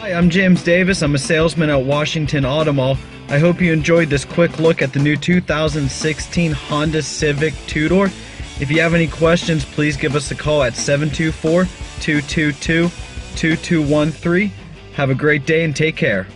Hi, I'm James Davis. I'm a salesman at Washington Automall. I hope you enjoyed this quick look at the new 2016 Honda Civic two-door. If you have any questions, please give us a call at 724 222 2213. Have a great day and take care.